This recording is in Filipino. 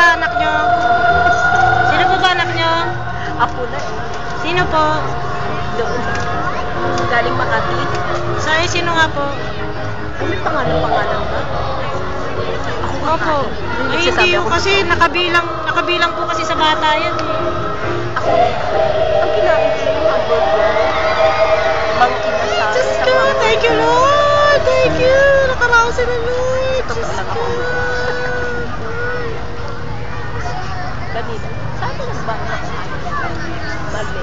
ba anak nyo? Sino po ba anak nyo? Apo na. Eh. Sino po? Doon. Galing Makati. Sorry, sino nga po? Ano pangalan pangalan ba? Opo. Ay, hindi yun kasi nakabilang, nakabilang po kasi sa bata yan. eh. Ako, ang kinain ko yung hamburger. Diyos ko, thank you Lord! Thank you! Nakaraos na Lord! Diyos ko! Saan ko nang bangka?